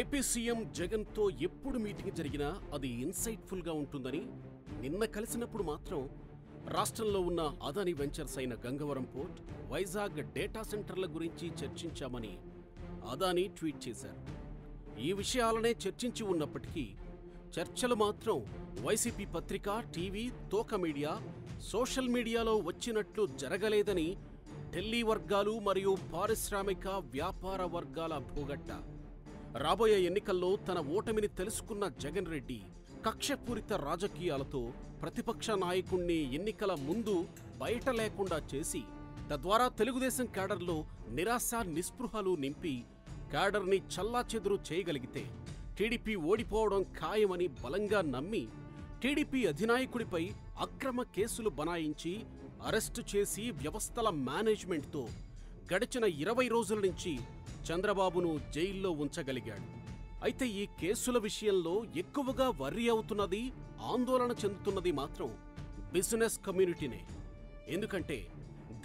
AP CM జగన్తో ఎప్పుడు meeting జరిగినా అది ఇన్సైట్ఫుల్గా ఉంటుందని నిన్న కలిసినప్పుడు మాత్రం రాష్ట్రంలో ఉన్న అదాని వెంచర్స్ అయిన గంగవరం పోర్ట్ వైజాగ్ డేటా సెంటర్ల గురించి చర్చించామని అదాని ట్వీట్ చేశారు. ఈ విషయాలనే చర్చించి ఉన్నప్పటికీ చర్చలు మాత్రం వైసీపీ పత్రిక టీవీ తోక మీడియా సోషల్ మీడియాలో వచ్చినట్లు జరగలేదని ఢిల్లీ వర్గాలు మరియు పారిశ్రామిక వ్యాపార వర్గాల భూగట్ట రాబోయే ఎన్నికల్లో తన ఓటమిని తెలుసుకున్న జగన్ రెడ్డి కక్షపూరిత రాజకీయాలతో ప్రతిపక్ష నాయకుణ్ణి ఎన్నికల ముందు బయట లేకుండా చేసి తద్వారా తెలుగుదేశం క్యాడర్లో నిరాశ నిస్పృహలు నింపి క్యాడర్ని చల్లాచెదురు చేయగలిగితే టీడీపీ ఓడిపోవడం ఖాయమని బలంగా నమ్మి టీడీపీ అధినాయకుడిపై అక్రమ కేసులు బనాయించి అరెస్టు చేసి వ్యవస్థల మేనేజ్మెంట్తో గడిచిన ఇరవై రోజుల నుంచి చంద్రబాబును జైల్లో ఉంచగలిగాడు. అయితే ఈ కేసుల విషయంలో ఎక్కువగా వర్రీ అవుతున్నది ఆందోళన చెందుతున్నది మాత్రం బిజినెస్ కమ్యూనిటీనే. ఎందుకంటే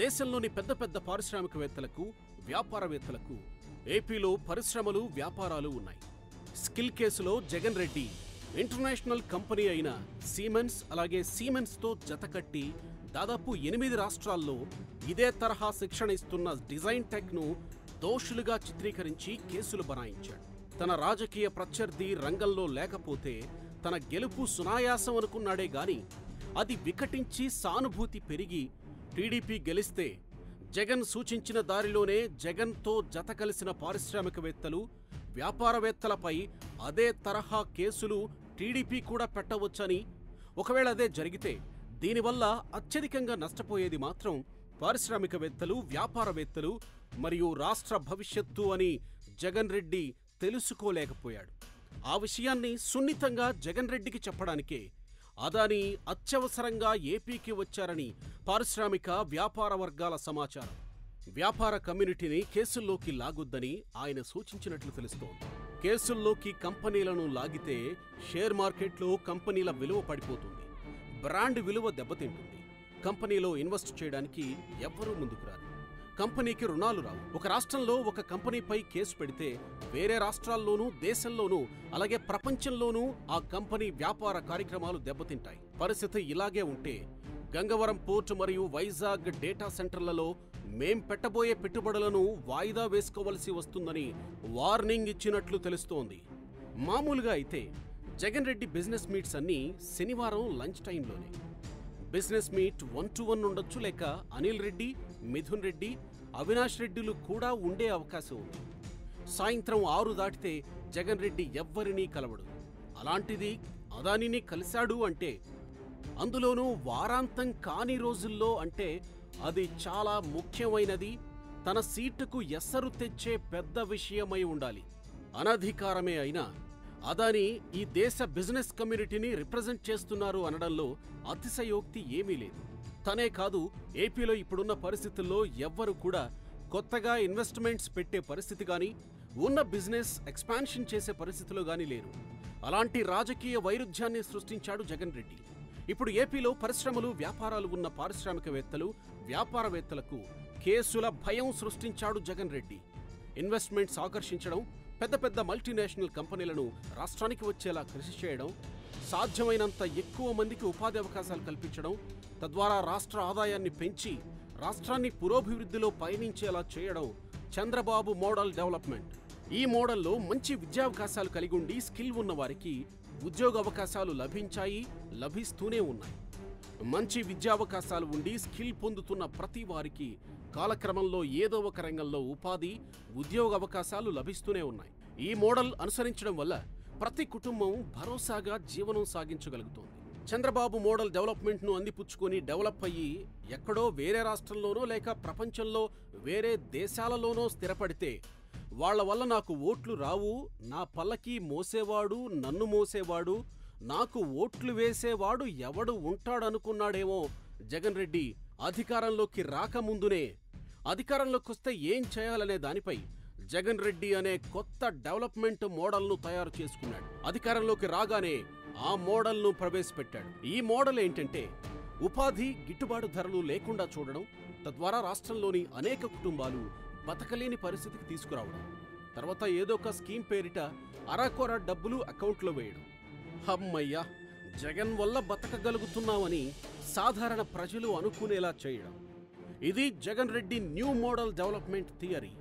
దేశంలోని పెద్ద పెద్ద పారిశ్రామికవేత్తలకు వ్యాపారవేత్తలకు ఏపీలో పరిశ్రమలు వ్యాపారాలు ఉన్నాయి. స్కిల్ కేసులో జగన్ రెడ్డి ఇంటర్నేషనల్ కంపెనీ అయిన సీమెన్స్ అలాగే సీమెన్స్తో జతకట్టి దాదాపు ఎనిమిది రాష్ట్రాల్లో ఇదే తరహా శిక్షణ ఇస్తున్న డిజైన్ టెక్ను దోషులుగా చిత్రీకరించి కేసులు బనాయించాడు. తన రాజకీయ ప్రత్యర్థి రంగంలో లేకపోతే తన గెలుపు సునాయాసం అనుకున్నాడే గాని అది వికటించి సానుభూతి పెరిగి టీడీపీ గెలిస్తే జగన్ సూచించిన దారిలోనే జగన్తో జత కలిసిన పారిశ్రామికవేత్తలు వ్యాపారవేత్తలపై అదే తరహా కేసులు టీడీపీ కూడా పెట్టవచ్చని ఒకవేళ అదే జరిగితే దీనివల్ల అత్యధికంగా నష్టపోయేది మాత్రం పారిశ్రామికవేత్తలు వ్యాపారవేత్తలు మరియు రాష్ట్ర భవిష్యత్తు అని జగన్ రెడ్డి తెలుసుకోలేకపోయాడు. ఆ విషయాన్ని సున్నితంగా జగన్ రెడ్డికి చెప్పడానికే అదాని అత్యవసరంగా ఏపీకి వచ్చారని పారిశ్రామిక వ్యాపార వర్గాల సమాచారం. వ్యాపార కమ్యూనిటీని కేసుల్లోకి లాగొద్దని ఆయన సూచించినట్లు తెలుస్తోంది. కేసుల్లోకి కంపెనీలను లాగితే షేర్ మార్కెట్లో కంపెనీల విలువ పడిపోతుంది. బ్రాండ్ విలువ దెబ్బతింటుంది. కంపెనీలో ఇన్వెస్ట్ చేయడానికి ఎవ్వరూ ముందుకు రారు. కంపెనీకి రుణాలు రావు. ఒక రాష్ట్రంలో ఒక కంపెనీపై కేసు పెడితే వేరే రాష్ట్రాల్లోనూ దేశంలోనూ అలాగే ప్రపంచంలోనూ ఆ కంపెనీ వ్యాపార కార్యక్రమాలు దెబ్బతింటాయి. పరిస్థితి ఇలాగే ఉంటే గంగవరం పోర్టు మరియు వైజాగ్ డేటా సెంటర్లలో మేం పెట్టబోయే పెట్టుబడులను వాయిదా వేసుకోవలసి వస్తుందని వార్నింగ్ ఇచ్చినట్లు తెలుస్తోంది. మామూలుగా అయితే జగన్ రెడ్డి బిజినెస్ మీట్స్ అన్నీ శనివారం లంచ్ టైంలోనే. Business meet one to one ఉండొచ్చు లేక అనిల్ రెడ్డి మిథున్ రెడ్డి అవినాష్ రెడ్డిలు కూడా ఉండే అవకాశం ఉంది. సాయంత్రం ఆరు దాటితే జగన్ రెడ్డి ఎవ్వరినీ కలవడు. అలాంటిది అదానిని కలిశాడు అంటే అందులోనూ వారాంతం కాని రోజుల్లో అంటే అది చాలా ముఖ్యమైనది తన సీటుకు ఎస్సరు తెచ్చే పెద్ద విషయమై ఉండాలి. అనధికారమే అయినా అదాని ఈ దేశ బిజినెస్ కమ్యూనిటీని రిప్రజెంట్ చేస్తున్నారు అనడంలో అతిశయోక్తి ఏమీ లేదు. తనే కాదు ఏపీలో ఇప్పుడున్న పరిస్థితుల్లో ఎవ్వరు కూడా కొత్తగా ఇన్వెస్ట్మెంట్స్ పెట్టే పరిస్థితి కానీ ఉన్న బిజినెస్ ఎక్స్పాన్షన్ చేసే పరిస్థితిలో గాని లేరు. అలాంటి రాజకీయ వైరుధ్యాన్ని సృష్టించాడు జగన్ రెడ్డి. ఇప్పుడు ఏపీలో పరిశ్రమలు వ్యాపారాలు ఉన్న పారిశ్రామికవేత్తలు వ్యాపారవేత్తలకు కేసుల భయం సృష్టించాడు జగన్ రెడ్డి. ఇన్వెస్ట్మెంట్స్ ఆకర్షించడం పెద్ద పెద్ద మల్టీనేషనల్ కంపెనీలను రాష్ట్రానికి వచ్చేలా కృషి చేయడం సాధ్యమైనంత ఎక్కువ మందికి ఉపాధి అవకాశాలు కల్పించడం తద్వారా రాష్ట్ర ఆదాయాన్ని పెంచి రాష్ట్రాన్ని పురోభివృద్ధిలో పయనించేలా చేయడం చంద్రబాబు మోడల్ డెవలప్మెంట్. ఈ మోడల్లో మంచి విద్యావకాశాలు కలిగి ఉండి స్కిల్ ఉన్నవారికి ఉద్యోగ అవకాశాలు లభించాయి లభిస్తూనే ఉన్నాయి. మంచి విద్యావకాశాలు ఉండి స్కిల్ పొందుతున్న ప్రతి వారికి కాలక్రమంలో ఏదో ఒక రంగంలో ఉపాధి ఉద్యోగ అవకాశాలు లభిస్తూనే ఉన్నాయి. ఈ మోడల్ అనుసరించడం వల్ల ప్రతి కుటుంబం భరోసాగా జీవనం సాగించగలుగుతోంది. చంద్రబాబు మోడల్ డెవలప్మెంట్ను అందిపుచ్చుకొని డెవలప్ అయ్యి ఎక్కడో వేరే రాష్ట్రంలోనో లేక ప్రపంచంలో వేరే దేశాలలోనో స్థిరపడితే వాళ్ళ వల్ల నాకు ఓట్లు రావు నా పల్లకి మోసేవాడు నన్ను మోసేవాడు నాకు ఓట్లు వేసేవాడు ఎవడు ఉంటాడనుకున్నాడేమో జగన్ రెడ్డి అధికారంలోకి రాకముందునే. అధికారంలోకి వస్తే ఏం చేయాలనే దానిపై జగన్ రెడ్డి అనే కొత్త డెవలప్మెంట్ మోడల్ను తయారు చేసుకున్నాడు. అధికారంలోకి రాగానే ఆ మోడల్ను ప్రవేశపెట్టాడు. ఈ మోడల్ ఏంటంటే ఉపాధి గిట్టుబాటు ధరలు లేకుండా చూడడం తద్వారా రాష్ట్రంలోని అనేక కుటుంబాలు బతకలేని పరిస్థితికి తీసుకురావడం తర్వాత ఏదో ఒక స్కీమ్ పేరిట అరాకొర డబ్బులు అకౌంట్లో వేయడం హమ్మయ్యా జగన్ వల్ల బతకగలుగుతున్నామని సాధారణ ప్రజలు అనుకునేలా చేయడం. ఇది Jagan Reddy new model development theory.